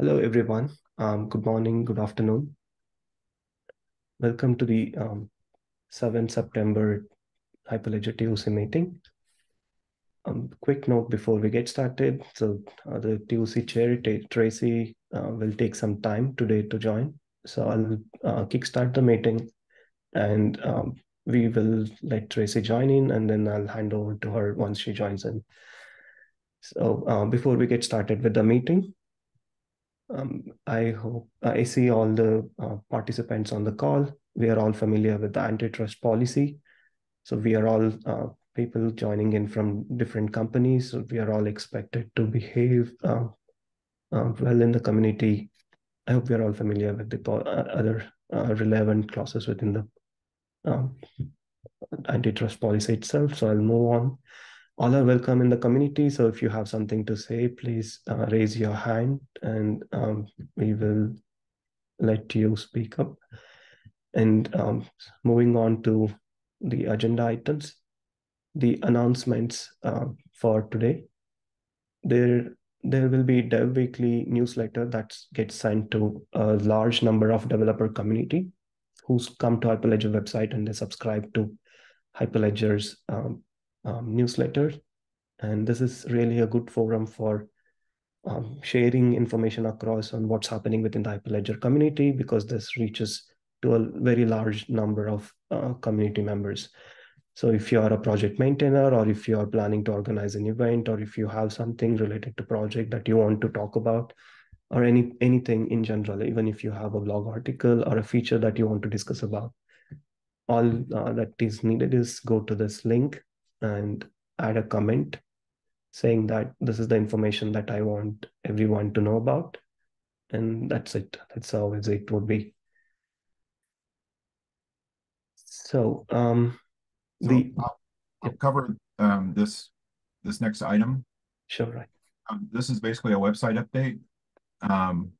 Hello, everyone. Um, good morning, good afternoon. Welcome to the um, 7 September Hyperledger TOC meeting. Um, quick note before we get started. So uh, the TOC chair, Tracy, uh, will take some time today to join. So I'll uh, kickstart the meeting and um, we will let Tracy join in and then I'll hand over to her once she joins in. So uh, before we get started with the meeting, um, I hope I see all the uh, participants on the call. We are all familiar with the antitrust policy. So we are all uh, people joining in from different companies. So we are all expected to behave uh, well in the community. I hope we are all familiar with the uh, other uh, relevant clauses within the um, antitrust policy itself. So I'll move on all are welcome in the community. So if you have something to say, please uh, raise your hand and um, we will let you speak up. And um, moving on to the agenda items, the announcements uh, for today. There, there will be Dev Weekly newsletter that gets sent to a large number of developer community who's come to Hyperledger website and they subscribe to Hyperledger's um, um, newsletter. And this is really a good forum for um, sharing information across on what's happening within the Hyperledger community because this reaches to a very large number of uh, community members. So if you are a project maintainer or if you are planning to organize an event or if you have something related to project that you want to talk about or any anything in general, even if you have a blog article or a feature that you want to discuss about, all uh, that is needed is go to this link and add a comment saying that this is the information that I want everyone to know about. And that's it. That's how easy it would be. So, um, so the I'll, I'll cover um, this this next item. Sure, right. Um, this is basically a website update. Um,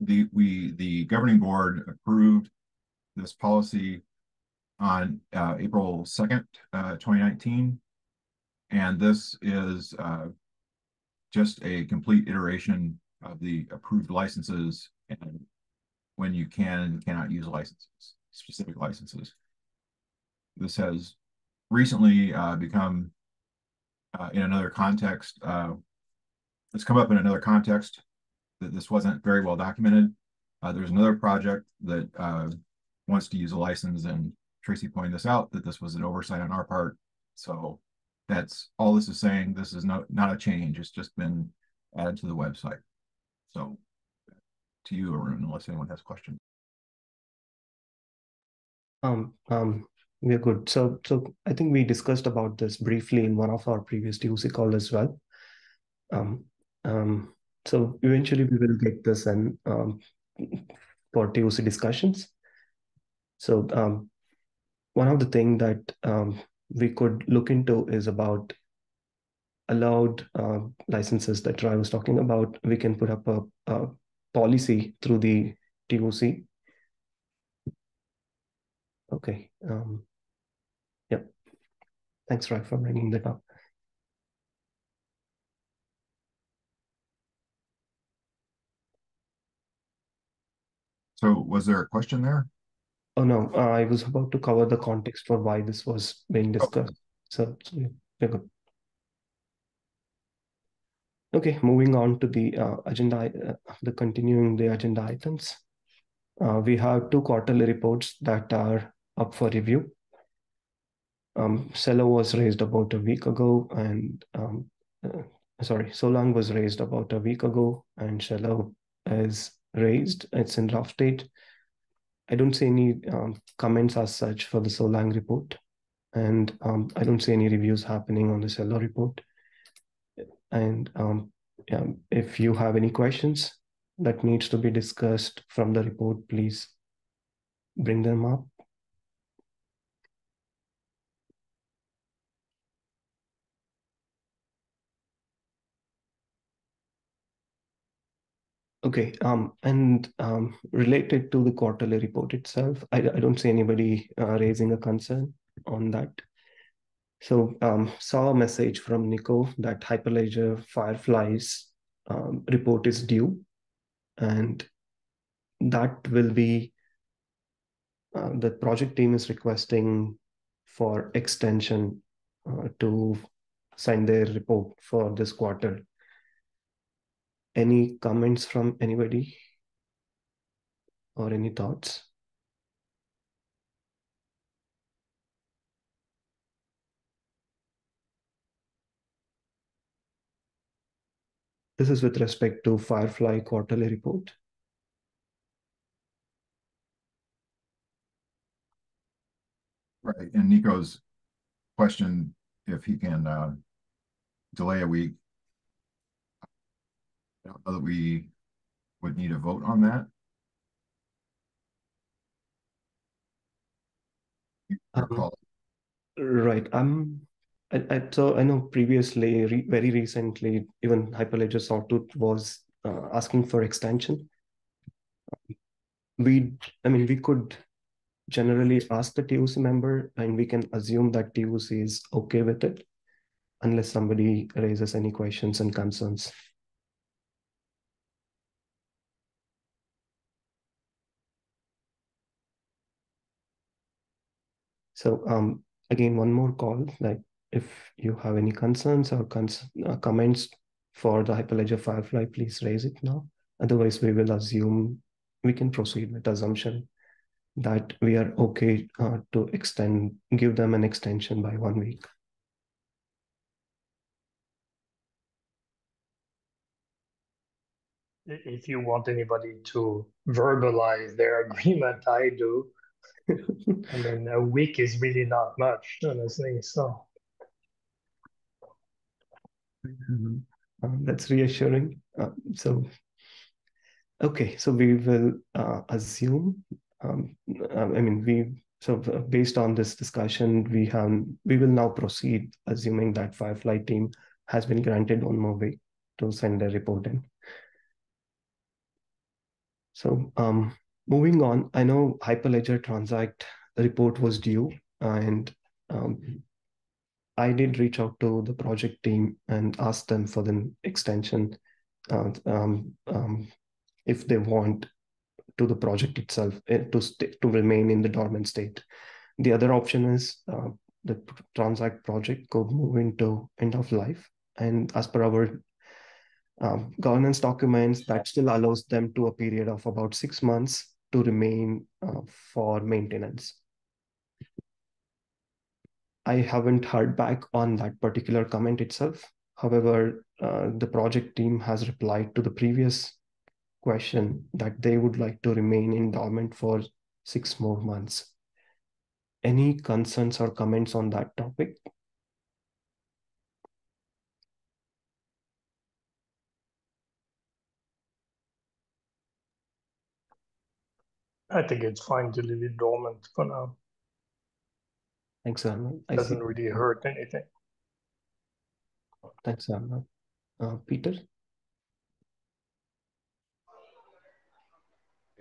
the we the governing board approved this policy on uh, April 2nd, uh, 2019. And this is uh, just a complete iteration of the approved licenses and when you can and cannot use licenses, specific licenses. This has recently uh, become, uh, in another context, uh, it's come up in another context that this wasn't very well documented. there's another project that wants to use a license and Tracy pointed this out that this was an oversight on our part. So that's all this is saying. This is not not a change. It's just been added to the website. So to you, Arun, unless anyone has questions. Um, um, we're good. So, so I think we discussed about this briefly in one of our previous TOC calls as well. Um, um, so eventually we will get this and um, for TOC discussions. So um, one of the things that um, we could look into is about allowed uh, licenses that I was talking about. We can put up a, a policy through the TOC. Okay. Um, yep. Thanks, Ry, for bringing that up. So was there a question there? Oh no, uh, I was about to cover the context for why this was being discussed. Okay. So, so yeah, good. Okay, moving on to the uh, agenda, uh, the continuing the agenda items. Uh, we have two quarterly reports that are up for review. Um, Cello was raised about a week ago, and um, uh, sorry, Solang was raised about a week ago, and Cello is raised. It's in draft state. I don't see any um, comments as such for the Solang report. And um, I don't see any reviews happening on the Cello report. And um, yeah, if you have any questions that needs to be discussed from the report, please bring them up. Okay, um, and um, related to the quarterly report itself, I, I don't see anybody uh, raising a concern on that. So um, saw a message from Nico that Hyperledger Firefly's um, report is due, and that will be uh, the project team is requesting for extension uh, to sign their report for this quarter. Any comments from anybody or any thoughts? This is with respect to Firefly quarterly report. Right, and Nico's question, if he can uh, delay a week. I don't know that we would need a vote on that. Um, Right. Um, I, I so I know previously, re, very recently, even Hyperledger Sawtooth was uh, asking for extension. We, I mean, we could generally ask the TOC member, and we can assume that TOC is okay with it, unless somebody raises any questions and concerns. So um, again, one more call, like if you have any concerns or cons uh, comments for the Hyperledger Firefly, please raise it now. Otherwise, we will assume we can proceed with assumption that we are okay uh, to extend, give them an extension by one week. If you want anybody to verbalize their agreement, I do. I mean, a week is really not much, honestly. So Mhm. Um, that's reassuring. Uh, so, okay, so we will uh, assume. Um, I mean, we so based on this discussion, we have we will now proceed, assuming that Firefly team has been granted one more week to send a report in. So, um, moving on, I know Hyperledger Transact report was due, and um, I did reach out to the project team and ask them for the extension uh, um, um, if they want to the project itself uh, to st- to remain in the dormant state. The other option is uh, the Transact project could move into end of life, and as per our um, governance documents, that still allows them to a period of about six months to remain uh, for maintenance. I haven't heard back on that particular comment itself. However, uh, the project team has replied to the previous question that they would like to remain in dormant for six more months. Any concerns or comments on that topic? I think it's fine to leave it dormant for now. Thanks, Arnaud. I see. Doesn't really hurt anything. Thanks, Arnaud. Uh, Peter?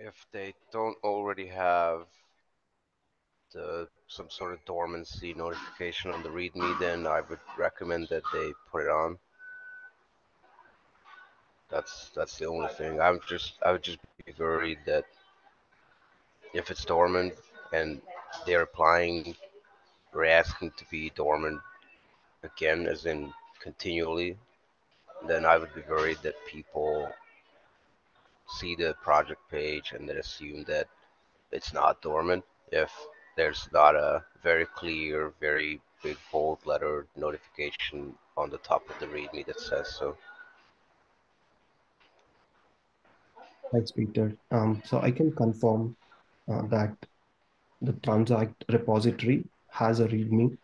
if they don't already have the some sort of dormancy notification on the README, then I would recommend that they put it on. That's that's the only thing. I'm just I would just be worried that if it's dormant and they're applying or asking to be dormant again, as in continually, then I would be worried that people see the project page and then assume that it's not dormant if there's not a very clear, very big bold letter notification on the top of the README that says so. Thanks, Peter. Um, so I can confirm that the Transact repository has a README,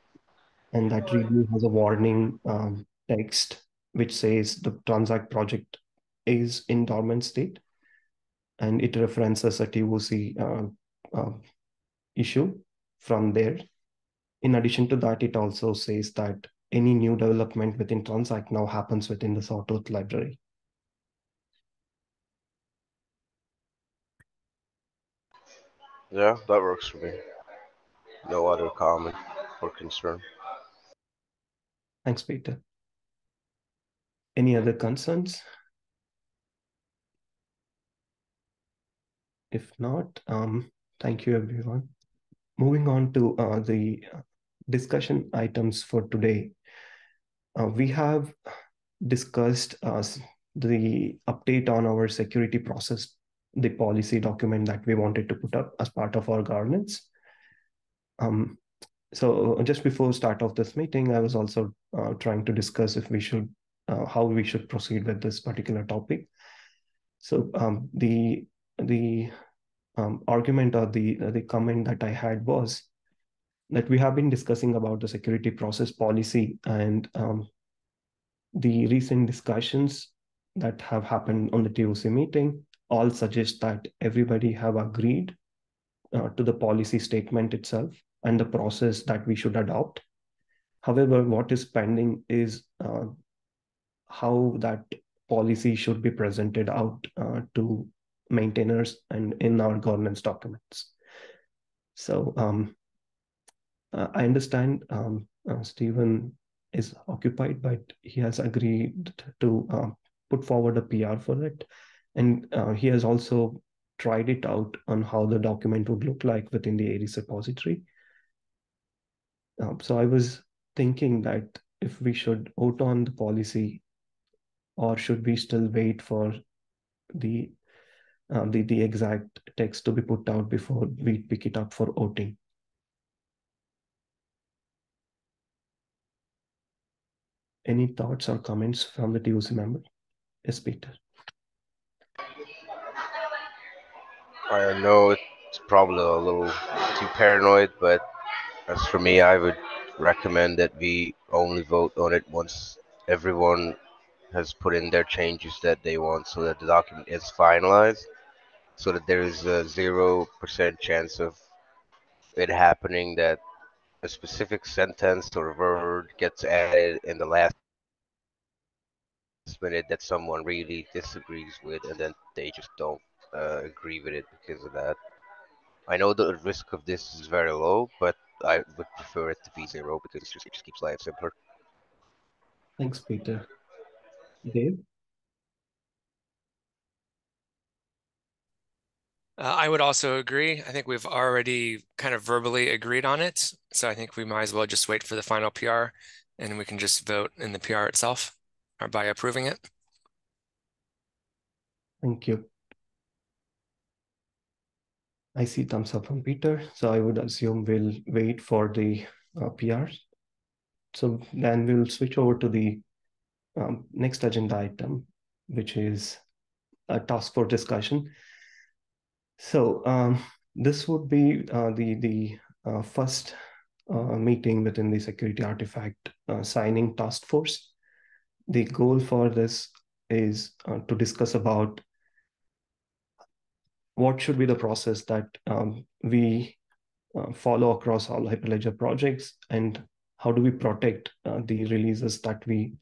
and that README has a warning um, text which says the Transact project is in dormant state, and it references a TOC uh, uh, issue from there. In addition to that, it also says that any new development within Transact now happens within the Sawtooth library. Yeah, that works for me. No other comment or concern. Thanks, Peter. Any other concerns? If not, um, thank you, everyone. Moving on to uh, the discussion items for today. Uh, we have discussed uh, the update on our security process the policy document that we wanted to put up as part of our governance. Um, so just before start of this meeting, I was also uh, trying to discuss if we should, uh, how we should proceed with this particular topic. So um, the the um, argument or the the comment that I had was that we have been discussing about the security process policy and um, the recent discussions that have happened on the TOC meeting all suggest that everybody have agreed uh, to the policy statement itself and the process that we should adopt. However, what is pending is uh, how that policy should be presented out uh, to maintainers and in our governance documents. So um, uh, I understand um, uh, Stephen is occupied, but he has agreed to uh, put forward a PR for it. And uh, he has also tried it out on how the document would look like within the Aries repository. Um, so I was thinking that if we should vote on the policy or should we still wait for the uh, the, the exact text to be put out before we pick it up for voting. Any thoughts or comments from the TOC member? Yes, Peter. I know it's probably a little too paranoid, but as for me, I would recommend that we only vote on it once everyone has put in their changes that they want so that the document is finalized so that there is a zero percent chance of it happening that a specific sentence or word gets added in the last minute that someone really disagrees with and then they just don't uh, agree with it because of that. I know the risk of this is very low, but I would prefer it to be zero because it just, it just keeps life simpler. Thanks, Peter. Dave? Uh, I would also agree. I think we've already kind of verbally agreed on it. So I think we might as well just wait for the final PR and we can just vote in the PR itself or by approving it. Thank you. I see thumbs up from Peter. So I would assume we'll wait for the uh, PRs. So then we'll switch over to the um, next agenda item, which is a task force discussion. So um, this would be uh, the the uh, first uh, meeting within the security artifact uh, signing task force. The goal for this is uh, to discuss about what should be the process that um, we uh, follow across all Hyperledger projects and how do we protect the releases that we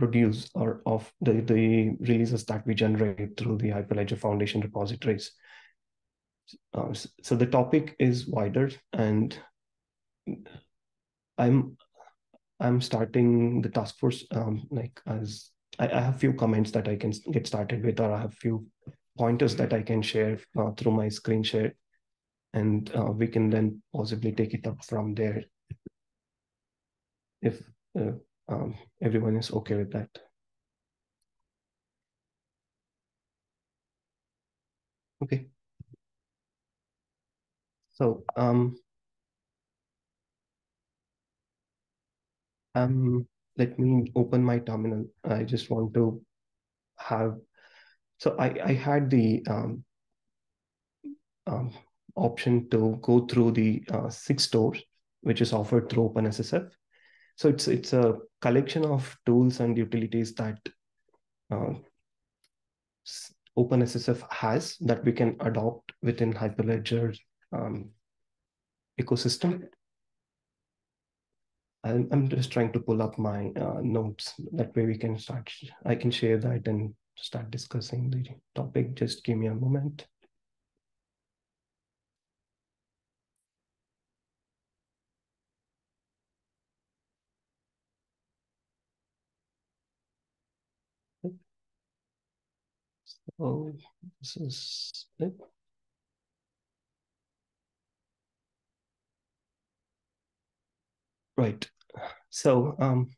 produce or of the, the releases that we generate through the Hyperledger Foundation repositories. Uh, so the topic is wider and I'm I'm starting the task force um, like as I, I have few comments that I can get started with or I have few pointers that I can share uh, through my screen share and uh, we can then possibly take it up from there if uh, um, everyone is okay with that. Okay. So um, um, let me open my terminal. I just want to have, so I, I had the um, um, option to go through the uh, SIG stores, which is offered through OpenSSF. So it's it's a collection of tools and utilities that uh, OpenSSF has that we can adopt within Hyperledger um, ecosystem. I'm, I'm just trying to pull up my uh, notes. That way we can start, I can share that and start discussing the topic. Just give me a moment. So this is it. Right. So um,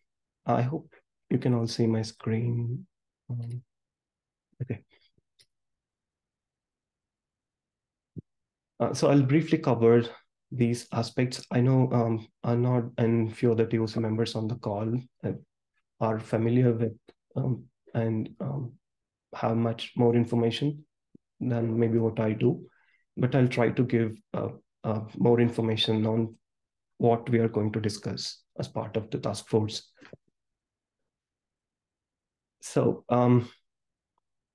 I hope you can all see my screen. Um, okay. Uh, so I'll briefly cover these aspects. I know um, Arnaud and few other TOC members on the call uh, are familiar with um, and um, have much more information than maybe what I do, but I'll try to give uh, uh, more information on what we are going to discuss as part of the task force. So um,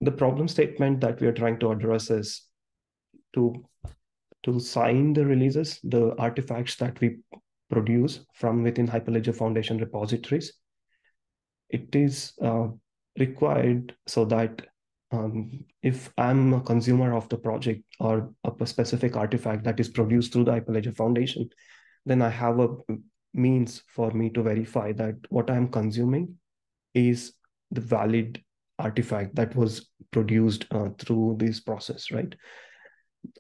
the problem statement that we are trying to address is to to sign the releases, the artifacts that we produce from within Hyperledger Foundation repositories. It is uh, required so that um, if I'm a consumer of the project or a specific artifact that is produced through the Hyperledger Foundation, then I have a means for me to verify that what I'm consuming is the valid artifact that was produced uh, through this process, right?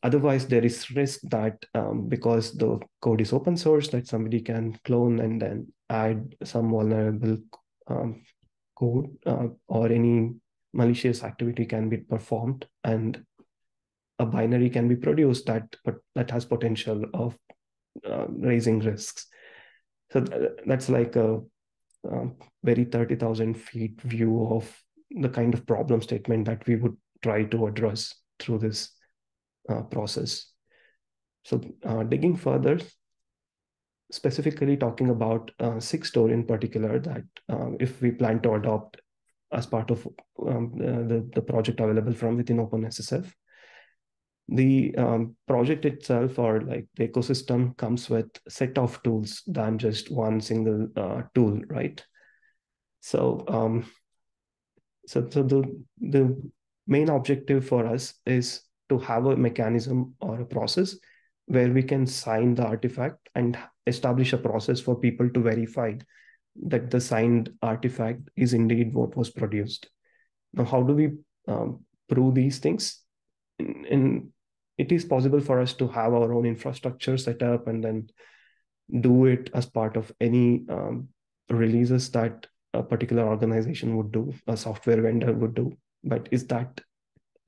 Otherwise, there is risk that um, because the code is open source, that somebody can clone and then add some vulnerable um, code uh, or any malicious activity can be performed and a binary can be produced that that has potential of uh, raising risks so th that's like a, a very 30000 feet view of the kind of problem statement that we would try to address through this uh, process so uh, digging further specifically talking about uh, store in particular that um, if we plan to adopt as part of um, the, the project available from within OpenSSF. The um, project itself or like the ecosystem comes with set of tools than just one single uh, tool, right? So, um, so, so the, the main objective for us is to have a mechanism or a process where we can sign the artifact and establish a process for people to verify that the signed artifact is indeed what was produced. Now, how do we um, prove these things? And it is possible for us to have our own infrastructure set up and then do it as part of any um, releases that a particular organization would do, a software vendor would do. But is that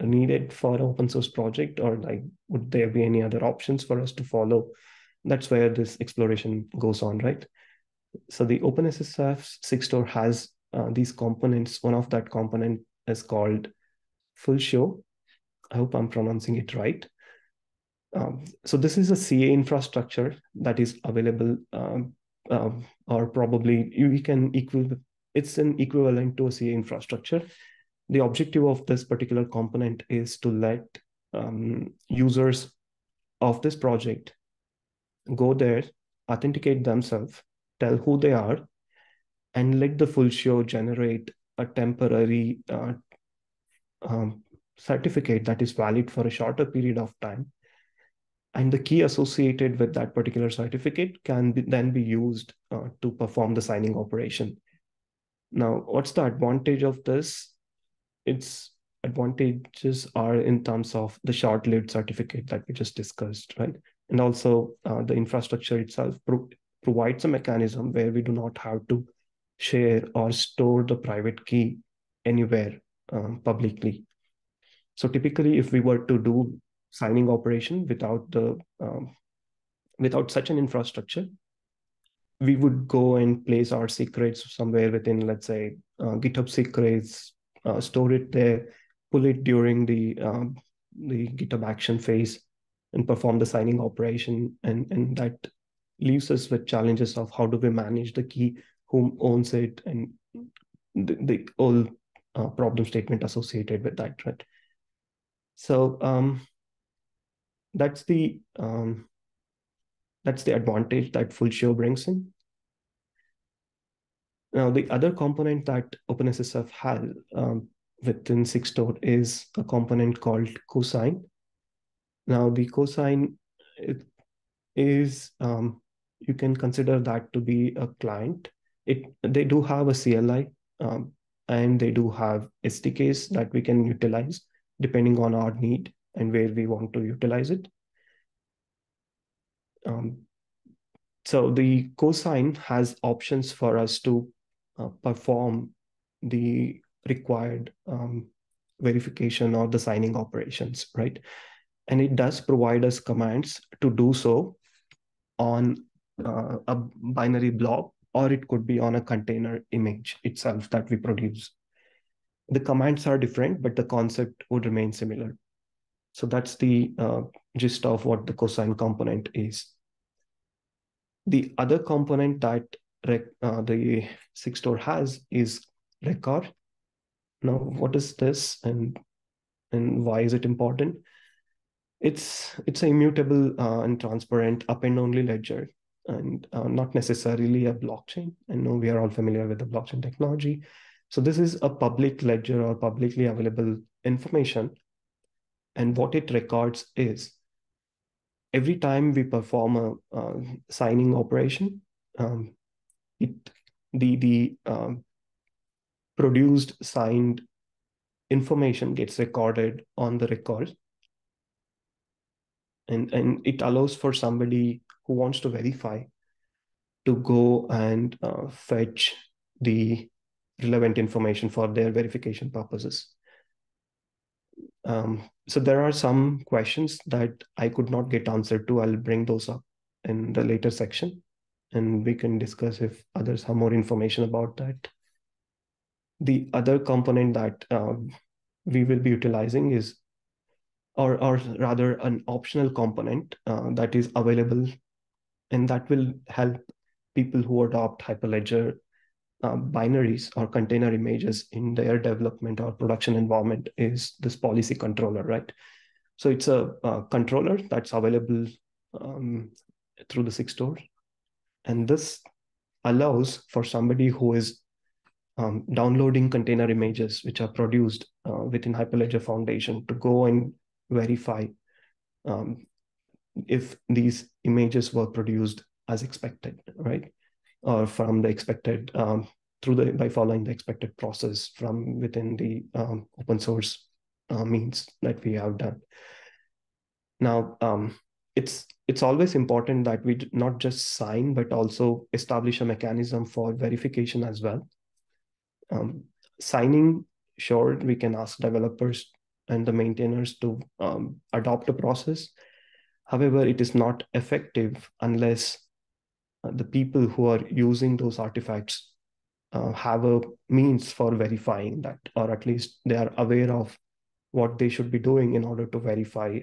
needed for an open source project or like would there be any other options for us to follow? That's where this exploration goes on, right? So the OpenSSF Sigstore has uh, these components. One of that component is called Fulcio. I hope I'm pronouncing it right. Um, so this is a CA infrastructure that is available, um, um, or probably you can equal. It's an equivalent to a CA infrastructure. The objective of this particular component is to let um, users of this project go there, authenticate themselves, tell who they are, and let the Fulcio generate a temporary uh, um, certificate that is valid for a shorter period of time. And the key associated with that particular certificate can be, then be used uh, to perform the signing operation. Now, what's the advantage of this? Its advantages are in terms of the short-lived certificate that we just discussed, right? And also uh, the infrastructure itself provides a mechanism where we do not have to share or store the private key anywhere um, publicly. So typically, if we were to do signing operation without the um, without such an infrastructure, we would go and place our secrets somewhere within, let's say, uh, GitHub secrets, uh, store it there, pull it during the um, the GitHub action phase, and perform the signing operation, and and that leaves us with challenges of how do we manage the key, who owns it, and the, the uh, problem statement associated with that, right? So um, that's the um, that's the advantage that Fulcio brings in. Now, the other component that OpenSSF has um, within Sigstore is a component called cosign. Now, the cosign is um, you can consider that to be a client. It they do have a CLI, um, and they do have SDKs that we can utilize depending on our need and where we want to utilize it. Um, so the cosign has options for us to uh, perform the required um, verification or the signing operations, right? And it does provide us commands to do so on uh, a binary blob, or it could be on a container image itself that we produce. The commands are different, but the concept would remain similar. So that's the uh, gist of what the cosign component is. The other component that uh, the store has is Rekor. Now, what is this and and why is it important? It's it's a immutable uh, and transparent append-only ledger and uh, not necessarily a blockchain. I know we are all familiar with the blockchain technology. So this is a public ledger or publicly available information. And what it records is every time we perform a, signing operation, um, it the the um, produced signed information gets recorded on the Rekor. And and it allows for somebody who wants to verify to go and uh, fetch the relevant information for their verification purposes. Um, so there are some questions that i could not get answered to i'll bring those up in the later section and we can discuss if others have more information about that. The other component that um, we will be utilizing is, or, or rather an optional component uh, that is available and that will help people who adopt Hyperledger uh, binaries or container images in their development or production environment is this policy controller, right? So it's a, a controller that's available um, through the Sigstore and this allows for somebody who is um, downloading container images which are produced uh, within Hyperledger Foundation to go and verify um, if these images were produced as expected, right? Or from the expected, um, through the, by following the expected process from within the um, open source uh, means that we have done. Now, um, it's it's always important that we not just sign but also establish a mechanism for verification as well um, signing sure we can ask developers and the maintainers to um, adopt a process however it is not effective unless the people who are using those artifacts uh, have a means for verifying that or at least they are aware of what they should be doing in order to verify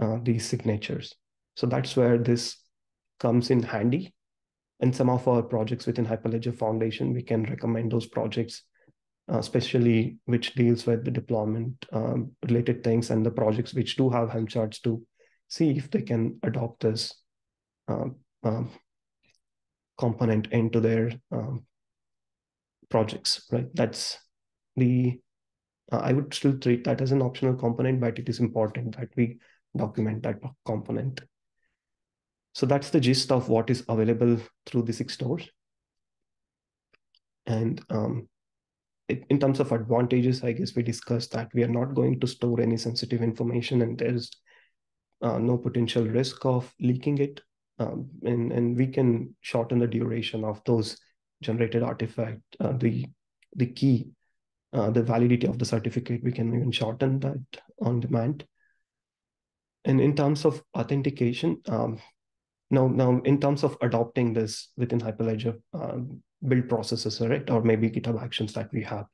uh, these signatures. So that's where this comes in handy. And some of our projects within Hyperledger Foundation, we can recommend those projects, uh, especially which deals with the deployment um, related things and the projects which do have Helm charts to see if they can adopt this uh, component into their um, projects, right? That's the, uh, I would still treat that as an optional component, but it is important that we document that component. So that's the gist of what is available through the six stores. And um, it, in terms of advantages, I guess we discussed that we are not going to store any sensitive information and there's uh, no potential risk of leaking it. Um, and, and we can shorten the duration of those generated artifact, uh, the, the key, uh, the validity of the certificate, we can even shorten that on demand. And in terms of authentication, um, now, now in terms of adopting this within Hyperledger uh, build processes, right, or maybe GitHub Actions that we have,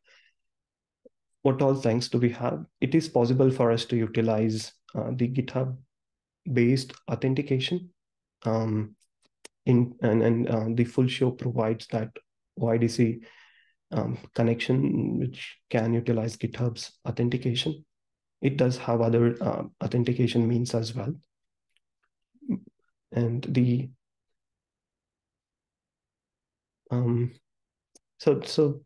what all things do we have? It is possible for us to utilize uh, the GitHub-based authentication. Um, in and and uh, the Fulcio provides that OIDC um, connection, which can utilize GitHub's authentication. It does have other uh, authentication means as well. And the um, so so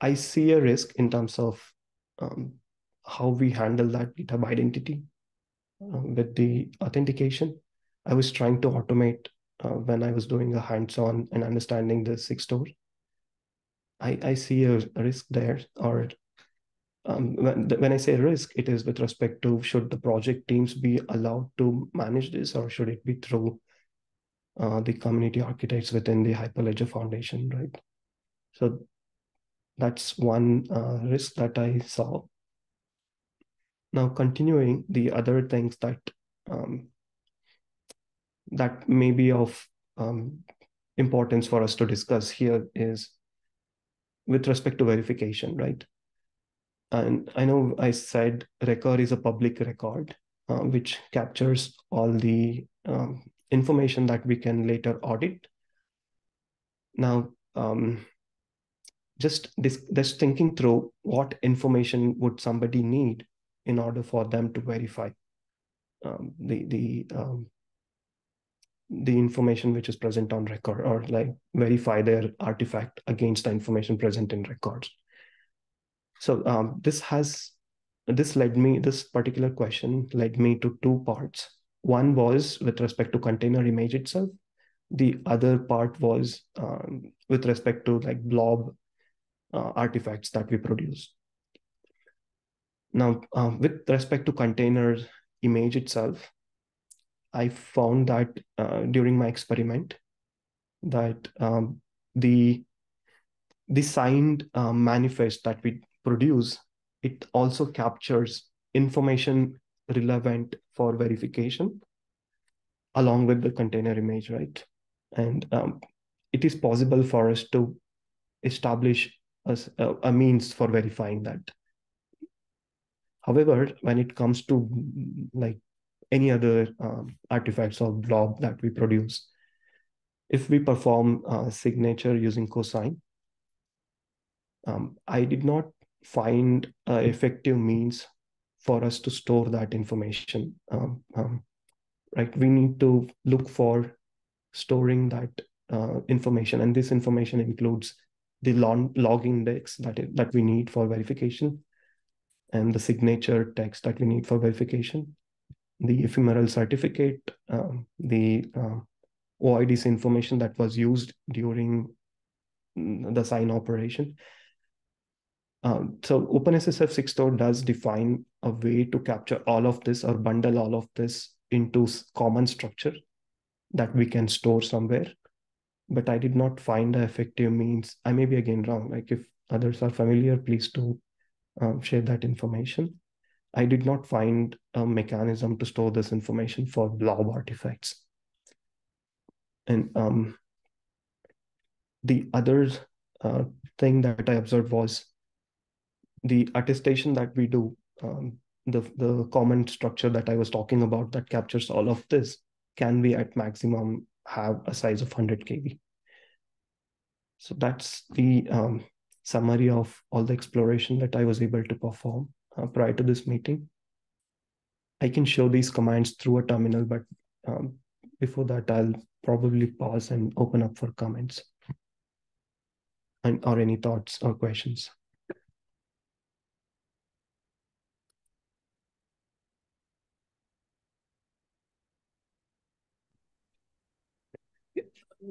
I see a risk in terms of um, how we handle that GitHub identity uh, with the authentication. I was trying to automate uh, when I was doing a hands-on and understanding the Sigstore. I, I see a, a risk there, or um, when, when I say risk, it is with respect to should the project teams be allowed to manage this, or should it be through uh, the community architects within the Hyperledger Foundation, right? So that's one uh, risk that I saw. Now, continuing the other things that um, that may be of um, importance for us to discuss here is with respect to verification, right? And I know I said Rekor is a public record, uh, which captures all the um, information that we can later audit. Now, um, just this, just thinking through what information would somebody need in order for them to verify um, the the um, the information which is present on Rekor or like verify their artifact against the information present in records. So um, this has, this led me, this particular question led me to two parts. One was with respect to container image itself. The other part was um, with respect to like blob uh, artifacts that we produce. Now, um, with respect to container image itself, I found that uh, during my experiment that um, the the signed uh, manifest that we produce it also captures information relevant for verification along with the container image, right? And um, it is possible for us to establish a, a means for verifying that. However, when it comes to like any other um, artifacts or blob that we produce. If we perform a signature using cosign, um, I did not find effective means for us to store that information. Um, um, right, we need to look for storing that uh, information, and this information includes the log, log index that, it, that we need for verification and the signature text that we need for verification the ephemeral certificate, um, the uh, OIDC information that was used during the sign operation. Um, so OpenSSF 6.0 does define a way to capture all of this or bundle all of this into common structure that we can store somewhere. But I did not find the effective means. I may be again wrong. Like if others are familiar, please do um, share that information. I did not find a mechanism to store this information for blob artifacts. And um, the other uh, thing that I observed was the attestation that we do, um, the, the common structure that I was talking about that captures all of this can be at maximum have a size of 100 KB. So that's the um, summary of all the exploration that I was able to perform uh, prior to this meeting. I can show these commands through a terminal, but um, before that, I'll probably pause and open up for comments and or any thoughts or questions.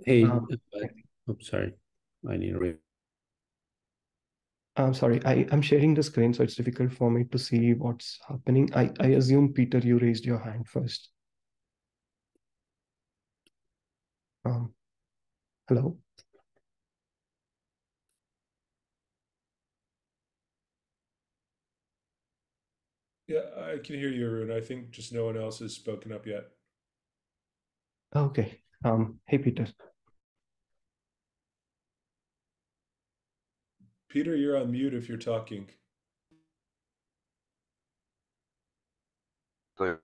Hey, um, oh, sorry, I need to read. I'm sorry, I, I'm sharing the screen, so it's difficult for me to see what's happening. I, I assume, Peter, you raised your hand first. Um, hello? Yeah, I can hear you, Arun. I think just no one else has spoken up yet. Okay. Um, hey, Peter. Peter, you're on mute if you're talking. Clear.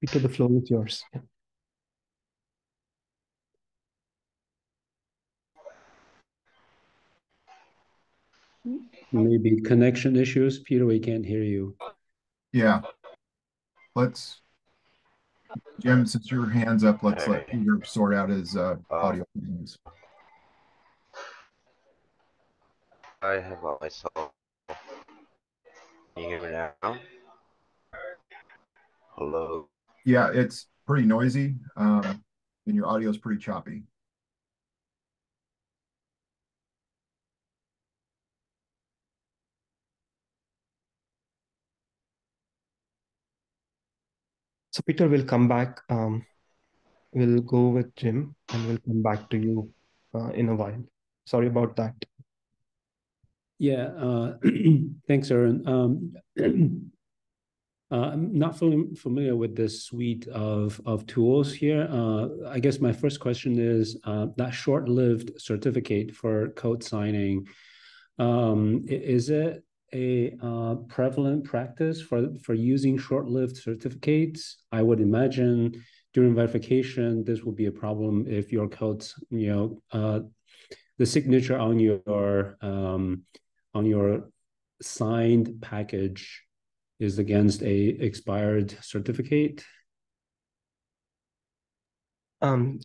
Peter, the floor is yours. Yeah. Maybe connection issues. Peter, we can't hear you. Yeah. Let's Jim, since your hand's up, let's let Peter sort out his uh, uh, audio things. I have all myself. Can you hear me now? Hello. Yeah, it's pretty noisy, um, and your audio is pretty choppy. So Peter will come back. Um, we'll go with Jim and we'll come back to you uh, in a while. Sorry about that. Yeah, uh, thanks, Aaron. Um, uh, I'm not fully familiar with this suite of, of tools here. Uh, I guess my first question is uh, that short-lived certificate for code signing, um, is it a uh, prevalent practice for, for using short-lived certificates? I would imagine during verification, this will be a problem if your codes, you know, uh, the signature on your um, on your signed package is against a expired certificate. Um,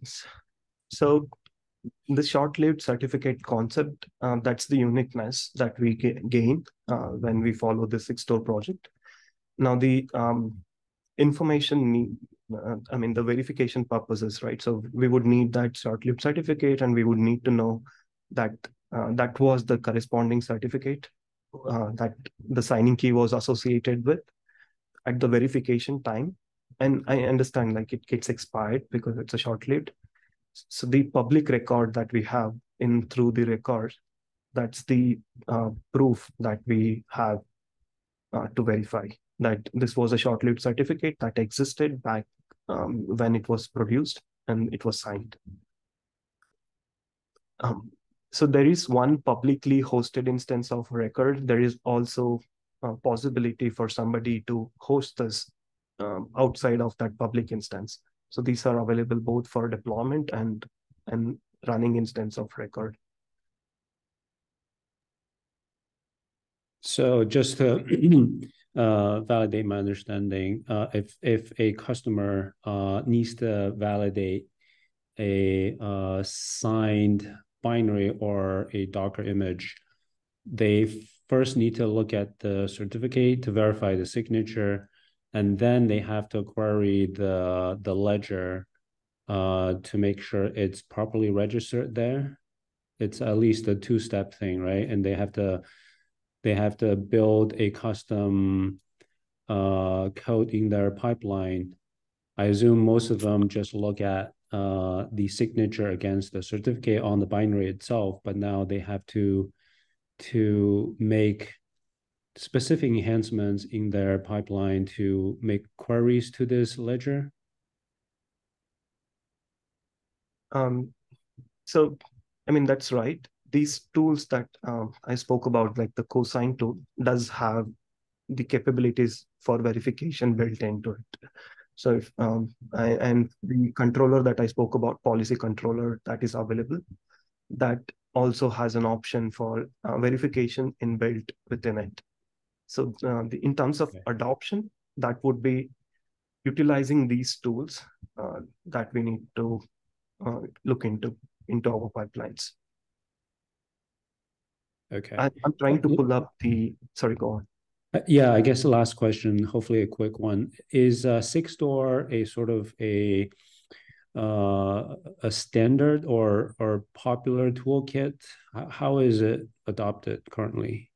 so the short-lived certificate concept, uh, that's the uniqueness that we gain uh, when we follow the Sigstore project. Now the um, information need, uh, I mean, the verification purposes, right? So we would need that short-lived certificate and we would need to know that uh, that was the corresponding certificate uh, that the signing key was associated with at the verification time. And I understand like it gets expired because it's a short-lived. So the public record that we have in through the Rekor, that's the uh, proof that we have uh, to verify that this was a short-lived certificate that existed back um, when it was produced and it was signed. Um, so there is one publicly hosted instance of Rekor. There is also a possibility for somebody to host this um, outside of that public instance. So these are available both for deployment and, and running instance of Rekor. So just to uh, validate my understanding, uh, if if a customer uh, needs to validate a uh, signed binary or a Docker image, they first need to look at the certificate to verify the signature, and then they have to query the the ledger uh, to make sure it's properly registered there. It's at least a two-step thing, right? And they have to they have to build a custom uh, code in their pipeline. I assume most of them just look at uh, the signature against the certificate on the binary itself, but now they have to to make specific enhancements in their pipeline to make queries to this ledger? Um, so, I mean, that's right these tools that um, I spoke about, like the cosign tool, does have the capabilities for verification built into it. So if um, I, and the controller that I spoke about, policy controller that is available, that also has an option for uh, verification inbuilt within it. So uh, the, in terms of okay. adoption, that would be utilizing these tools uh, that we need to uh, look into into our pipelines. Okay. I, am trying to pull up the, sorry, go on. Uh, yeah, I guess the last question, hopefully a quick one. Is uh, Sigstore a sort of a uh, a standard or or popular toolkit? How is it adopted currently?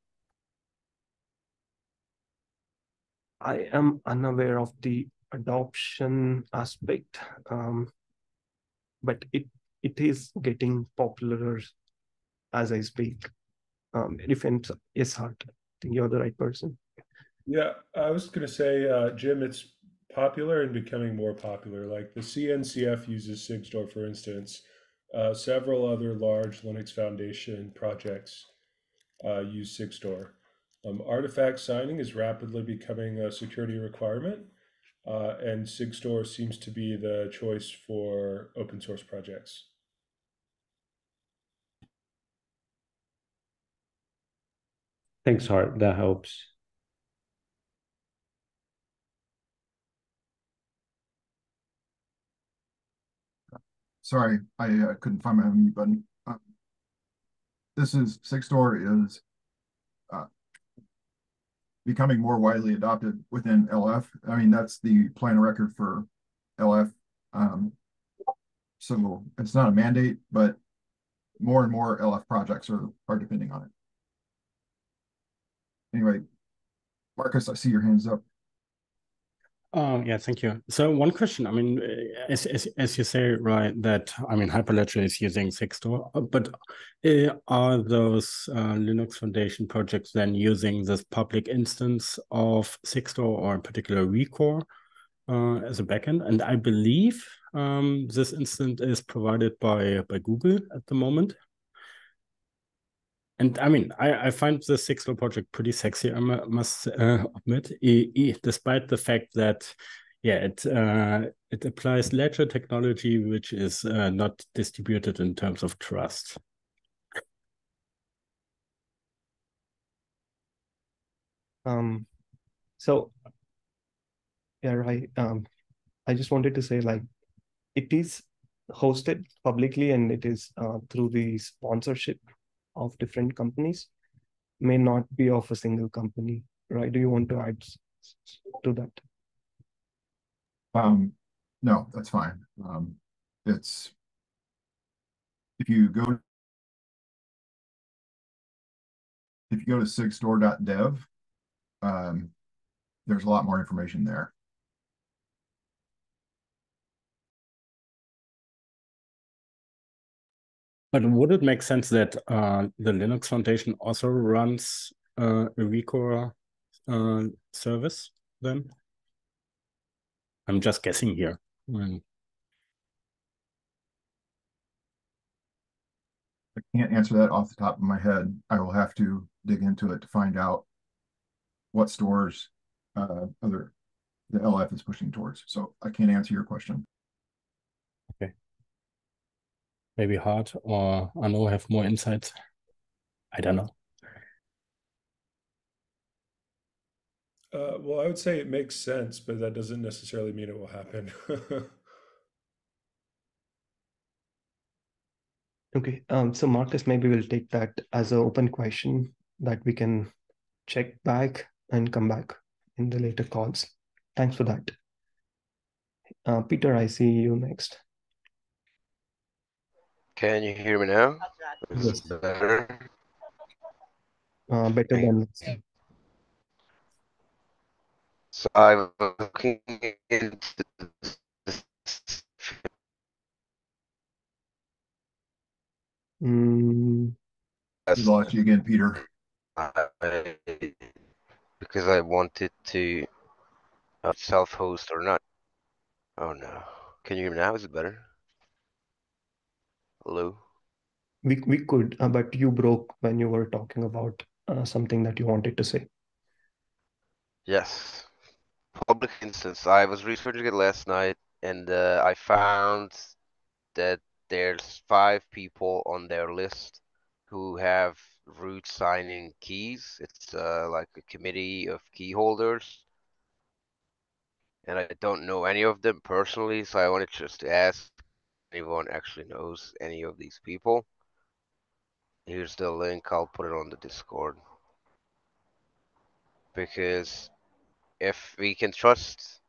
I am unaware of the adoption aspect, um, but it it is getting popular as I speak um, defense is hard. I think you're the right person. Yeah, I was going to say, uh, Jim, it's popular and becoming more popular. Like the CNCF uses Sigstore, for instance. Uh, several other large Linux Foundation projects uh, use Sigstore. Um, artifact signing is rapidly becoming a security requirement, uh, and Sigstore seems to be the choice for open source projects. Thanks, Hart. That helps. Sorry, I uh, couldn't find my mute button. Um, this is Sigstore is uh, becoming more widely adopted within LF. I mean, that's the plan of record for LF Um, so it's not a mandate, but more and more LF projects are, are depending on it. Anyway, Marcus, I see your hands up. Uh, yeah, thank you. So one question, I mean, as, as, as you say, right, that, I mean, Hyperledger is using Sigstore, uh, but uh, are those uh, Linux Foundation projects then using this public instance of Sigstore or in particular Rekor uh, as a backend? And I believe um, this instance is provided by, by Google at the moment. And I mean, I, I find the Sigstore project pretty sexy, I must uh, admit, despite the fact that, yeah, it uh, it applies ledger technology, which is uh, not distributed in terms of trust. Um, so yeah, right. Um, I just wanted to say like it is hosted publicly and it is uh, through the sponsorship of different companies may not be of a single company, right? Do you want to add to that? Um, no, that's fine. Um, it's if you go if you go to sigstore.dev, um, there's a lot more information there. But would it make sense that uh, the Linux Foundation also runs uh, a Rekor uh, service then? I'm just guessing here. I can't answer that off the top of my head. I will have to dig into it to find out what stores uh, other the LF is pushing towards. So I can't answer your question. Okay maybe Hart or I know have more insights. I don't know. Uh, well, I would say it makes sense, but that doesn't necessarily mean it will happen. okay, um, so Marcus, maybe we'll take that as an open question that we can check back and come back in the later calls. Thanks for that. Uh, Peter, I see you next. Can you hear me now? Is Yes. it better? Uh, better than So I'm looking into this. mm, We lost you again, Peter. I- because I wanted to uh, self-host or not. Oh no. Can you hear me now? Is it better? Hello? we we could, uh, but you broke when you were talking about uh, something that you wanted to say. Yes. Public instance. I was researching it last night and uh, I found that there's five people on their list who have root signing keys. It's uh, like a committee of key holders. And I don't know any of them personally, so I wanted just to ask anyone actually knows any of these people. Here's the link. I'll put it on the Discord. Because if we can trust,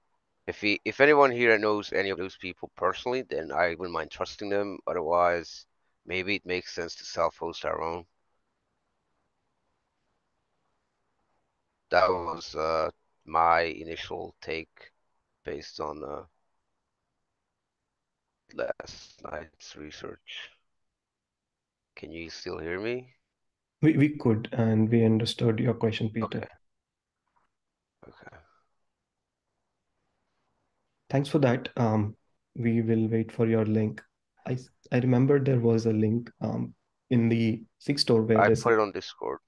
if we, if anyone here knows any of those people personally, then I wouldn't mind trusting them. Otherwise, maybe it makes sense to self-host our own. That was, uh, my initial take based on, uh, last night's research. Can you still hear me? We we could, and we understood your question, Peter. Okay. Okay. Thanks for that. Um, we will wait for your link. I I remember there was a link um in the Sigstore where I there's put it on Discord.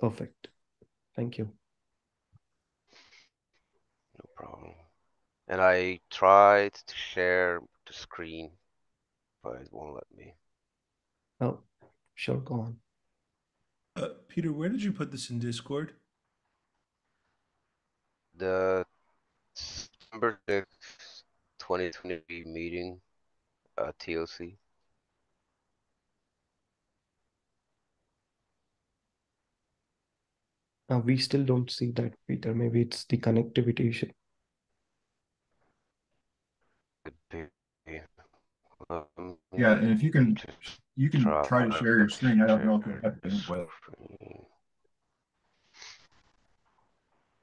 perfect. Thank you. No problem. And I tried to share the screen, but it won't let me. Oh, sure, go on. uh, Peter, where did you put this in Discord? The September sixth, twenty twenty meeting, uh, TOC. Uh, we still don't see that, Peter. Maybe it's the connectivity issue. Could be. Um, Yeah, and if you can, you can try to share your screen. I don't know if it happens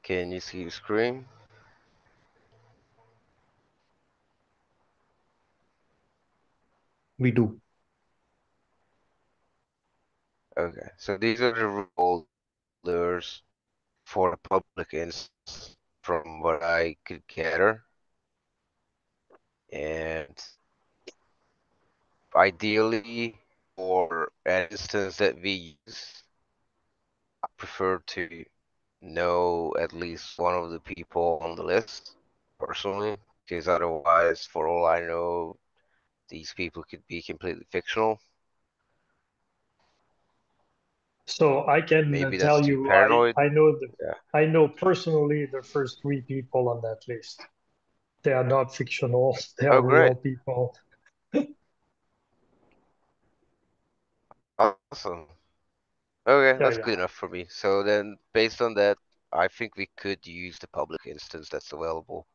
Can you see the screen? We do. Okay, so these are the folders for public instance from what I could gather. And ideally, for an instance that we use, I prefer to know at least one of the people on the list personally, because otherwise, for all I know, these people could be completely fictional. So I can uh, Maybe tell you, I. I know the, Yeah. I know personally the first three people on that list. They are not fictional. They are Oh, real people. Awesome. Okay, that's good enough for me. So then, based on that, I think we could use the public instance that's available.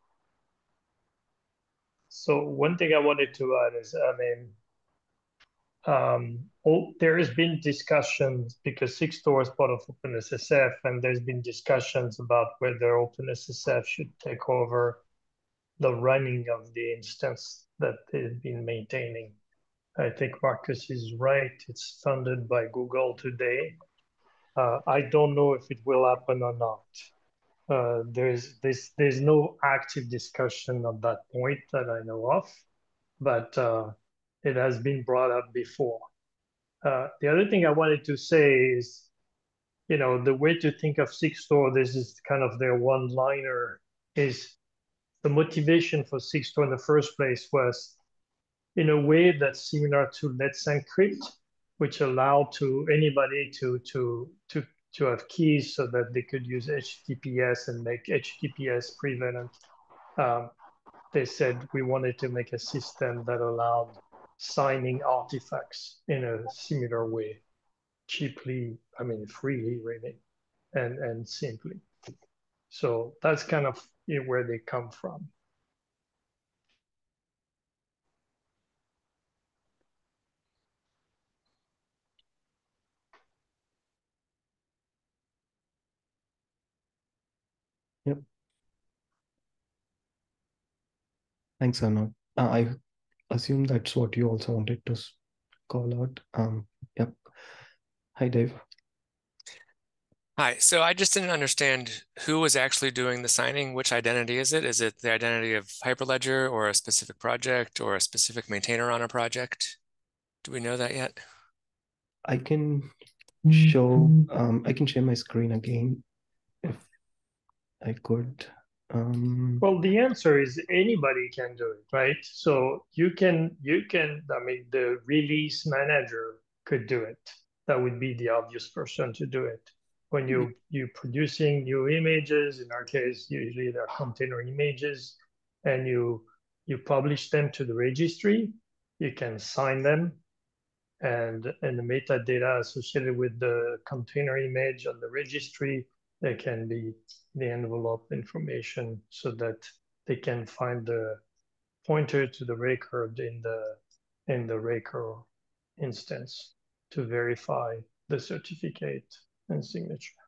So one thing I wanted to add is, I mean, um, all, there has been discussions because Sigstore is part of OpenSSF, and there's been discussions about whether OpenSSF should take over the running of the instance that they've been maintaining. I think Marcus is right. It's funded by Google today. Uh, I don't know if it will happen or not. Uh, there's there's there's no active discussion on that point that I know of, but uh, it has been brought up before. Uh, the other thing I wanted to say is, you know, the way to think of Sigstore, this is kind of their one-liner, is the motivation for Sigstore in the first place was in a way that's similar to Let's Encrypt, which allowed to anybody to to to to have keys so that they could use HTTPS and make HTTPS prevalent. Um, they said we wanted to make a system that allowed signing artifacts in a similar way, cheaply, I mean, freely, really, and, and simply. So that's kind of where they come from. Thanks, Arnaud. Uh, I assume that's what you also wanted to call out. Um, yep. Hi, Dave. Hi, so I just didn't understand who was actually doing the signing. Which identity is it? Is it the identity of Hyperledger or a specific project or a specific maintainer on a project? Do we know that yet? I can show, um, I can share my screen again if I could. Um, Well, the answer is anybody can do it, right? So you can, you can, I mean, the release manager could do it. That would be the obvious person to do it. When you, you producing new images, in our case, usually they're container images, and you, you publish them to the registry, you can sign them. And, and the metadata associated with the container image on the registry, they can be the envelope information so that they can find the pointer to the record in the in the Rekor instance to verify the certificate and signature.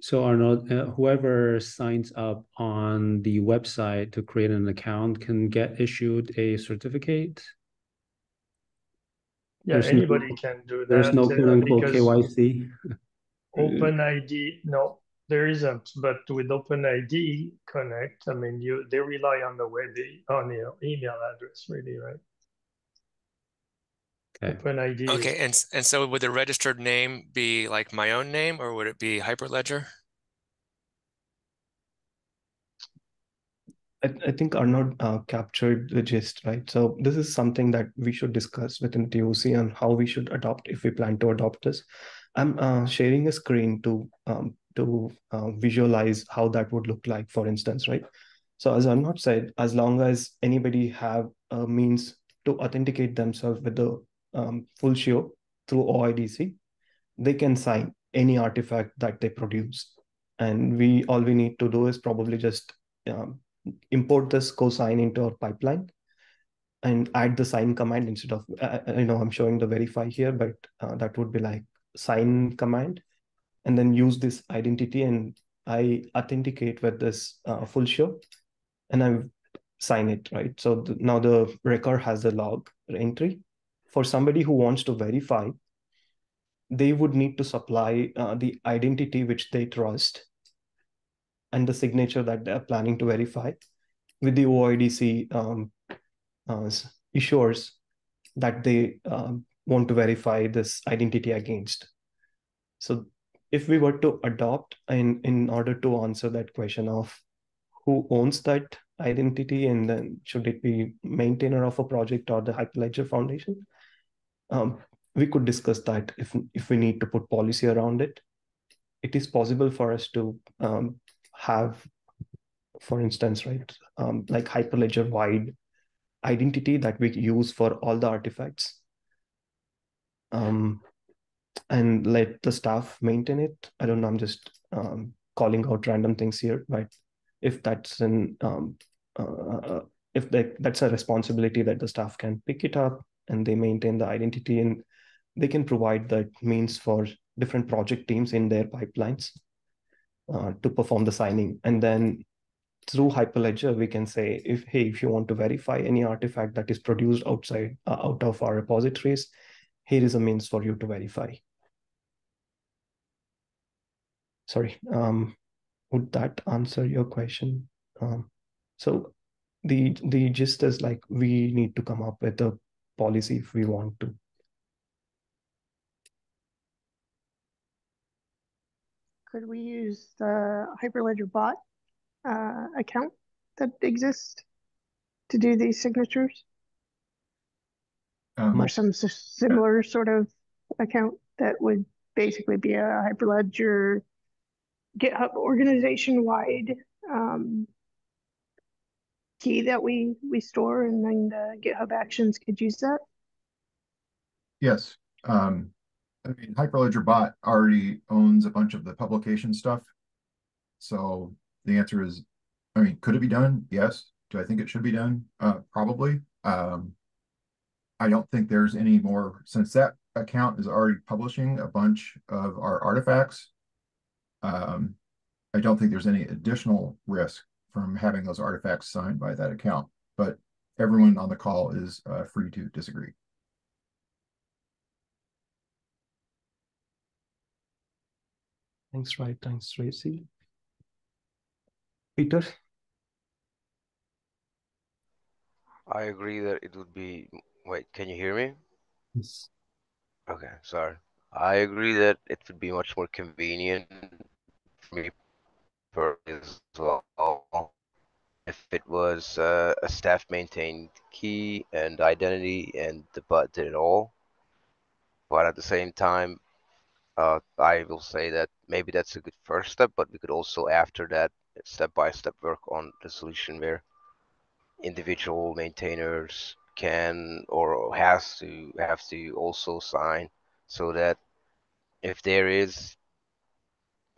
So Arnaud, uh, whoever signs up on the website to create an account can get issued a certificate. Yeah, There's no- anybody can do that. There's no uh, quote unquote KYC. OpenID, no, there isn't. But with OpenID Connect, I mean, you they rely on the web on your email address, really, right? Okay. OpenID. is- Okay, and and so would the registered name be like my own name or would it be Hyperledger? I, I think Arnaud uh, captured the gist, right? So this is something that we should discuss within TOC and how we should adopt if we plan to adopt this. I'm uh, sharing a screen to um, to uh, visualize how that would look like, for instance, right? So as Arnaud said, as long as anybody have a means to authenticate themselves with the um, Fulcio through OIDC, they can sign any artifact that they produce. And we all we need to do is probably just um, import this cosign into our pipeline and add the sign command instead of uh, uh, you know I'm showing the verify here, but uh, that would be like sign command, and then use this identity and I authenticate with this uh, Fulcio, and I sign it right. So now the Rekor has the log entry. For somebody who wants to verify, they would need to supply uh, the identity which they trust and the signature that they're planning to verify with the OIDC um, uh, issuers that they um, want to verify this identity against. So if we were to adopt in, in order to answer that question of who owns that identity and then should it be maintainer of a project or the Hyperledger Foundation, um, we could discuss that if, if we need to put policy around it. It is possible for us to um, have, for instance, right, um, like Hyperledger wide identity that we use for all the artifacts um, and let the staff maintain it. I don't know, I'm just um, calling out random things here, but if that's an um, uh, uh, if they, that's a responsibility that the staff can pick it up and they maintain the identity and they can provide that means for different project teams in their pipelines uh, to perform the signing and then through hyperledger we can say if hey if you want to verify any artifact that is produced outside uh, out of our repositories here is a means for you to verify. Sorry um would that answer your question? Um so the the gist is like we need to come up with a policy if we want to. Could we use the hyperledger bot uh, account that exists to do these signatures? Um, or some similar sort of account that would basically be a Hyperledger GitHub organization wide um, key that we we store, and then the GitHub Actions could use that. Yes. Um, I mean, Hyperledger Bot already owns a bunch of the publication stuff. So the answer is, I mean, could it be done? Yes. Do I think it should be done? Uh, probably. Um, I don't think there's any more, since that account is already publishing a bunch of our artifacts. Um, I don't think there's any additional risk from having those artifacts signed by that account, but everyone on the call is uh, free to disagree. Thanks, Ry. Thanks, Tracy. Peter? I agree that it would be, wait, can you hear me? Yes. Okay, sorry. I agree that it would be much more convenient for me as well if it was uh, a staff maintained key and identity and the bot did it all. But at the same time, uh, I will say that maybe that's a good first step, but we could also after that step by step work on the solution where individual maintainers can or has to have to also sign so that if there is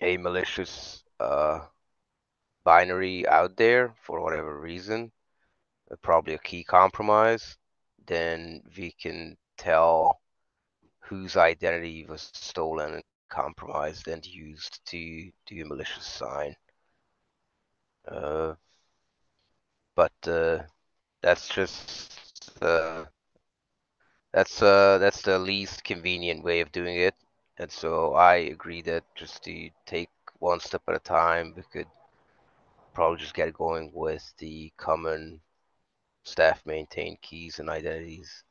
a malicious uh, binary out there for whatever reason, uh, probably a key compromise, then we can tell whose identity was stolen and compromised and used to do a malicious sign. Uh, but uh, that's just uh, that's uh that's the least convenient way of doing it, and so I agree that just to take one step at a time, we could probably just get going with the common staff maintained keys and identities.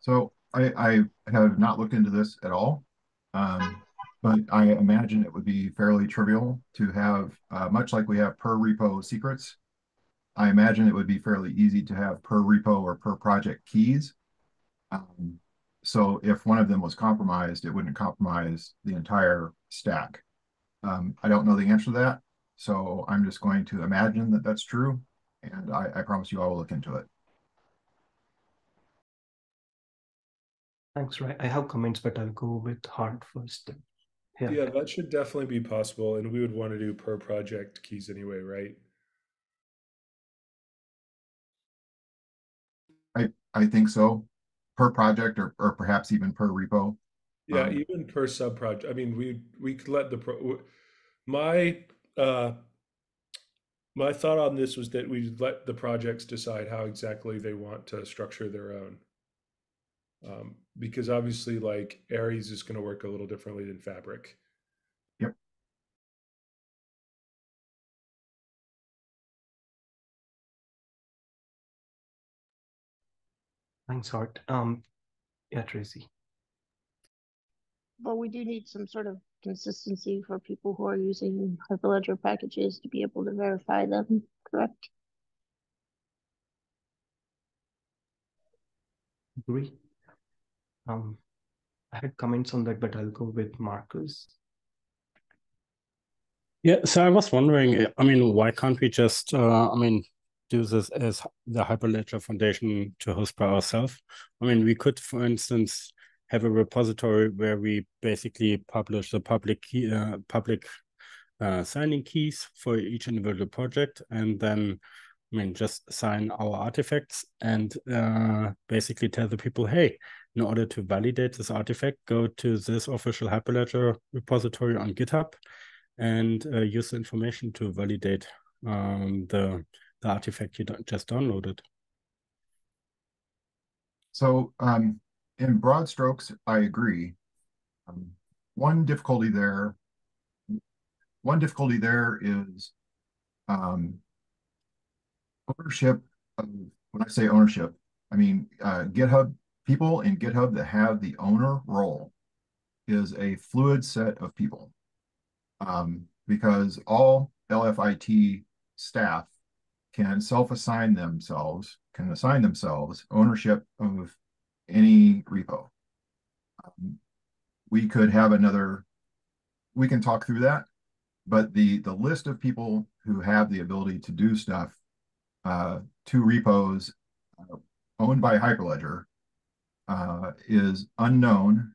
So I, I have not looked into this at all. Um, but I imagine it would be fairly trivial to have, uh, much like we have per repo secrets. I imagine it would be fairly easy to have per repo or per project keys. Um, so if one of them was compromised, it wouldn't compromise the entire stack. Um, I don't know the answer to that, so I'm just going to imagine that that's true, and I, I promise you I will look into it. Thanks, Ry. I have comments, but I'll go with Hart first. Yeah. yeah, that should definitely be possible. And we would want to do per project keys anyway, right? I I think so, per project or, or perhaps even per repo. Yeah, Um, even per sub project. I mean, we we could let the pro. My uh, my thought on this was that we let the projects decide how exactly they want to structure their own. Um, because obviously, like Aries is going to work a little differently than Fabric. Thanks, Art. Um, yeah, Tracy. Well, we do need some sort of consistency for people who are using Hyperledger packages to be able to verify them, correct? Agree. Um, I had comments on that, but I'll go with Marcus. Yeah, so I was wondering, I mean, why can't we just, uh, I mean, do this as the Hyperledger Foundation to host by ourselves? I mean, we could, for instance, have a repository where we basically publish the public key, uh, public uh, signing keys for each individual project, and then, I mean, just sign our artifacts and uh, basically tell the people, hey, in order to validate this artifact, go to this official Hyperledger repository on GitHub and uh, use the information to validate um, the, the artifact you just downloaded. So, um, in broad strokes, I agree. Um, one difficulty there, one difficulty there is um, ownership. Of, when I say ownership, I mean uh, GitHub people in GitHub that have the owner role is a fluid set of people um, because all LFIT staff can self-assign themselves, can assign themselves ownership of any repo. Um, we could have another, we can talk through that, but the the list of people who have the ability to do stuff uh, to repos uh, owned by Hyperledger uh, is unknown,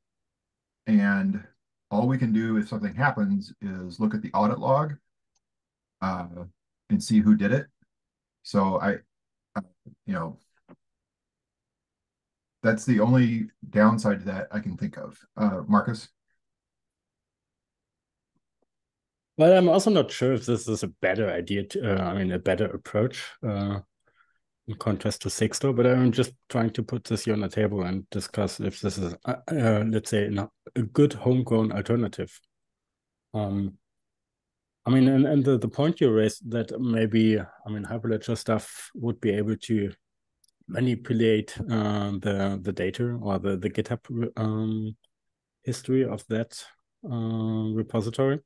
and all we can do if something happens is look at the audit log uh, and see who did it. So I, uh, you know, that's the only downside to that I can think of. Uh, Marcus? Well, I'm also not sure if this is a better idea, to, uh, I mean, a better approach uh, in contrast to Sigstore, but I'm just trying to put this here on the table and discuss if this is, uh, uh, let's say, a good homegrown alternative. Um, I mean, and, and the, the point you raised that maybe, I mean, Hyperledger stuff would be able to manipulate uh, the the data or the the GitHub um, history of that uh, repository.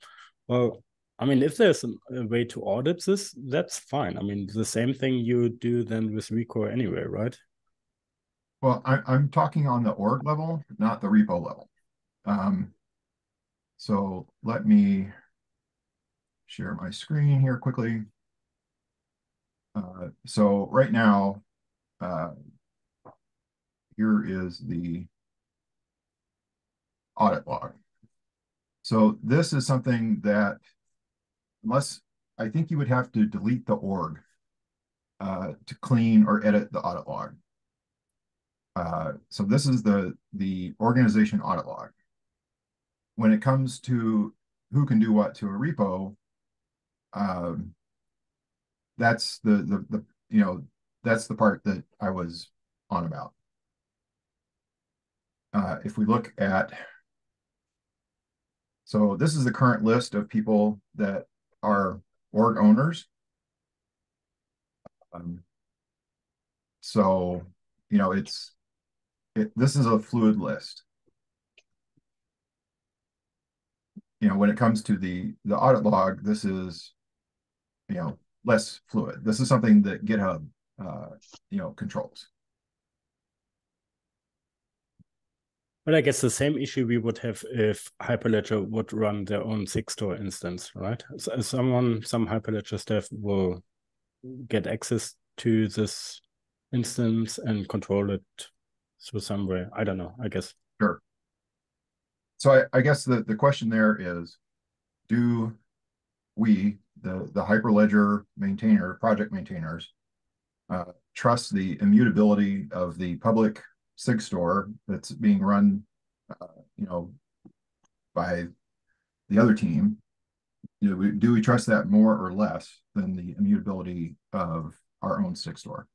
Well, I mean, if there's a, way to audit this, that's fine. I mean, the same thing you do then with Rekor anyway, right? Well, I, I'm talking on the org level, not the repo level. Um, so let me share my screen here quickly. Uh, so right now, uh, here is the audit log. So this is something that, unless I think you would have to delete the org uh, to clean or edit the audit log. Uh, so this is the the organization audit log. When it comes to who can do what to a repo, um, that's the, the the you know that's the part that I was on about. Uh, if we look at so this is the current list of people that are org owners. Um, so, you know, it's, it, this is a fluid list. You know, when it comes to the, the audit log, this is, you know, less fluid. This is something that GitHub, uh, you know, controls. But I guess the same issue we would have if Hyperledger would run their own Sigstore instance, right? So someone, some Hyperledger staff will get access to this instance and control it through some way. I don't know, I guess. Sure. So I, I guess the, the question there is, do we, the, the Hyperledger maintainer, project maintainers, uh, trust the immutability of the public Sigstore that's being run, uh, you know, by the other team. Know, we, do we trust that more or less than the immutability of our own Sigstore?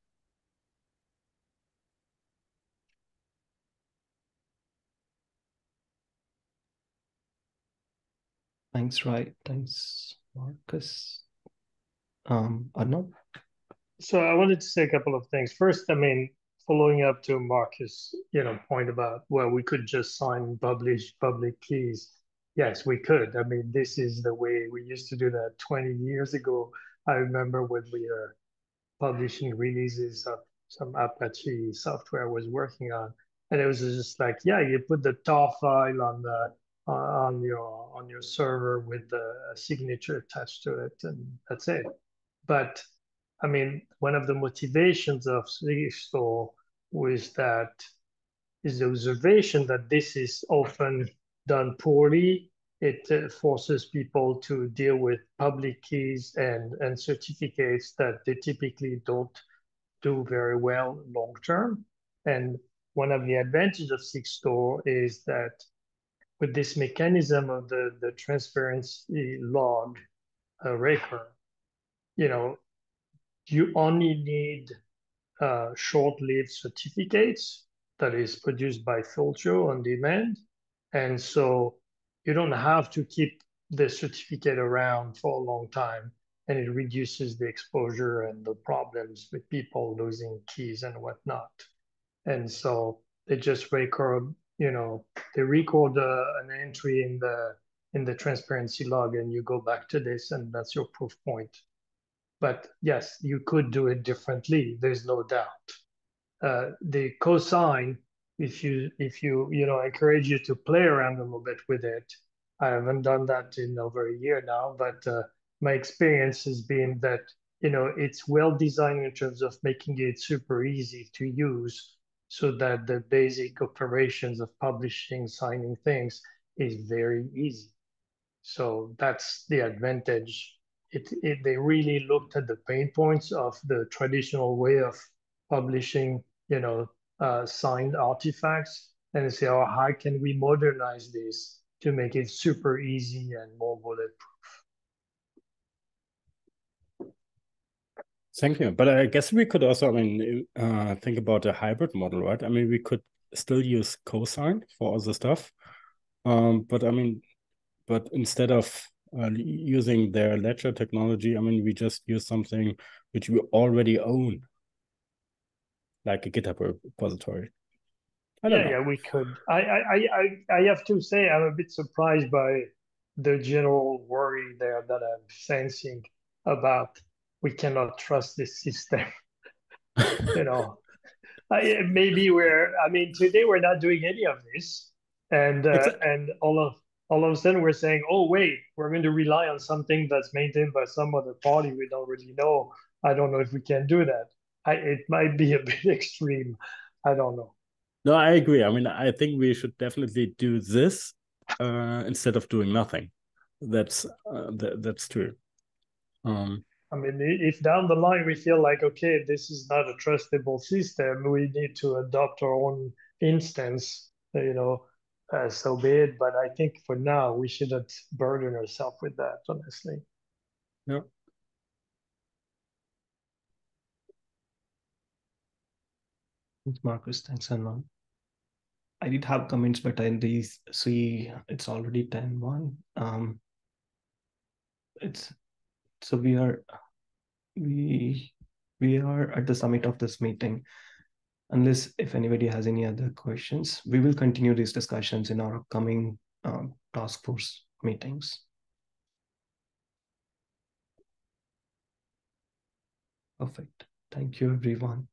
Thanks, Ry. Thanks, Marcus. Um? So I wanted to say a couple of things. First, I mean, following up to Marcus, you know, point about well, we could just sign publish public keys. Yes, we could. I mean, this is the way we used to do that 20 years ago. I remember when we were publishing releases of some Apache software I was working on, and it was just like, yeah, you put the tar file on the on your on your server with a signature attached to it, and that's it. But I mean, one of the motivations of SigStore was that is the observation that this is often done poorly. It uh, forces people to deal with public keys and, and certificates that they typically don't do very well long term. And one of the advantages of SigStore is that with this mechanism of the, the transparency log uh, record, you know, you only need uh, short-lived certificates that is produced by Fulcio on demand. And so you don't have to keep the certificate around for a long time and it reduces the exposure and the problems with people losing keys and whatnot. And so they just record, you know, they record uh, an entry in the in the transparency log and you go back to this and that's your proof point. But yes, you could do it differently. There's no doubt. Uh, the cosign, if you if you you know, I encourage you to play around a little bit with it. I haven't done that in over a year now, but uh, my experience has been that you know it's well designed in terms of making it super easy to use, so that the basic operations of publishing, signing things is very easy. So that's the advantage it, it, they really looked at the pain points of the traditional way of publishing, you know, uh, signed artifacts and say, oh, how can we modernize this to make it super easy and more bulletproof? Thank you. But I guess we could also, I mean, uh, think about a hybrid model, right? I mean, we could still use cosign for all the stuff. Um, but I mean, but instead of uh, using their ledger technology, I mean, we just use something which we already own, like a GitHub repository. yeah, know. yeah, we could. I, I, I, I have to say, I'm a bit surprised by the general worry there that I'm sensing about we cannot trust this system. you know, I, maybe we're. I mean, today we're not doing any of this, and uh, and all of all of a sudden we're saying, oh, wait, we're going to rely on something that's maintained by some other party we don't really know. I don't know if we can do that. I, it might be a bit extreme. I don't know. No, I agree. I mean, I think we should definitely do this uh, instead of doing nothing. That's uh, th that's true. Um, I mean, if down the line we feel like, okay, this is not a trustable system, we need to adopt our own instance, you know, uh, so be it. But I think for now, we shouldn't burden ourselves with that, honestly. Yeah. Thanks, Marcus. Thanks, Anand. I did have comments, but I these see it's already 10 1. Um, it's so we are we we are at the summit of this meeting unless if anybody has any other questions, we will continue these discussions in our upcoming um, task force meetings. Perfect. Thank you, everyone.